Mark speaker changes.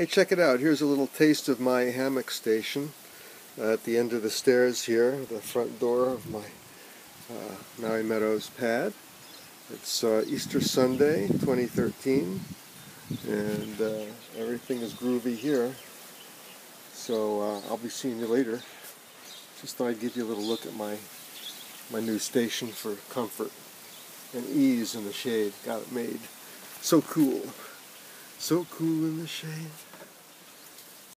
Speaker 1: Hey, check it out. Here's a little taste of my hammock station uh, at the end of the stairs here, the front door of my uh, Maui Meadows pad. It's uh, Easter Sunday, 2013, and uh, everything is groovy here. So uh, I'll be seeing you later. Just thought I'd give you a little look at my my new station for comfort and ease in the shade. Got it made. So cool. So cool in the shade.